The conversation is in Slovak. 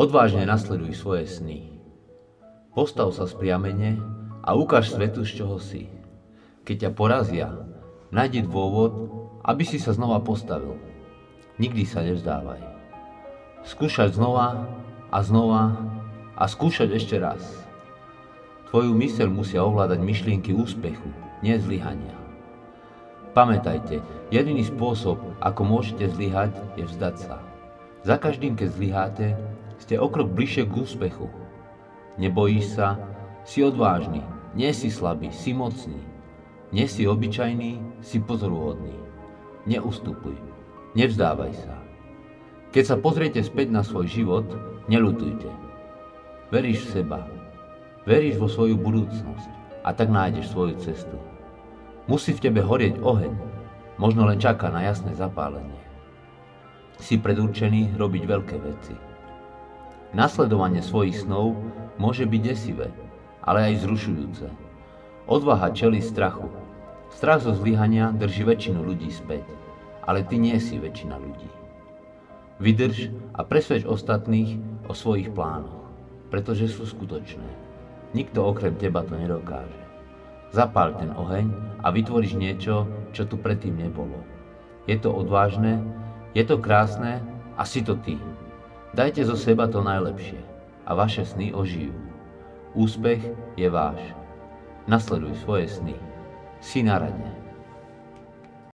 Odvážne nasleduj svoje sny. Postav sa spriamene a ukáž svetu, z čoho si. Keď ťa porazia, nájdi dôvod, aby si sa znova postavil. Nikdy sa nevzdávaj. Skúšať znova a znova a skúšať ešte raz. Tvoju myseľ musia ovládať myšlienky úspechu, nie zlyhania. Pamätajte, jediný spôsob, ako môžete zlyhať, je vzdať sa. Za každým, keď zlyháte, ste o krok bližšie k úspechu. Nebojíš sa, si odvážny, nie si slabý, si mocný. Nie si obyčajný, si pozoruhodný. Neustupuj, nevzdávaj sa. Keď sa pozriete späť na svoj život, nelutujte. Veríš v seba, veríš vo svoju budúcnosť a tak nájdeš svoju cestu. Musí v tebe horieť oheň, možno len čaká na jasné zapálenie. Si predurčený robiť veľké veci. Nasledovanie svojich snov môže byť desivé, ale aj zrušujúce. Odvaha čeli strachu. Strach zo zlyhania drží väčšinu ľudí späť, ale ty nie si väčšina ľudí. Vydrž a presvedč ostatných o svojich plánoch, pretože sú skutočné. Nikto okrem teba to nedokáže. Zapál ten oheň a vytvoríš niečo, čo tu predtým nebolo. Je to odvážne, je to krásne a si to ty. Dajte zo seba to najlepšie a vaše sny ožijú. Úspech je váš. Nasleduj svoje sny. Si na rade.